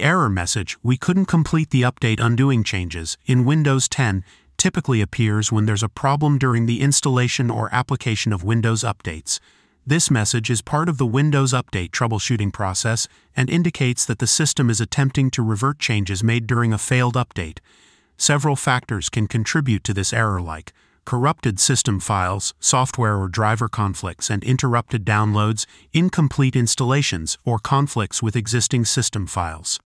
The error message, we couldn't complete the update undoing changes, in Windows 10 typically appears when there's a problem during the installation or application of Windows updates. This message is part of the Windows Update troubleshooting process and indicates that the system is attempting to revert changes made during a failed update. Several factors can contribute to this error like corrupted system files, software or driver conflicts and interrupted downloads, incomplete installations, or conflicts with existing system files.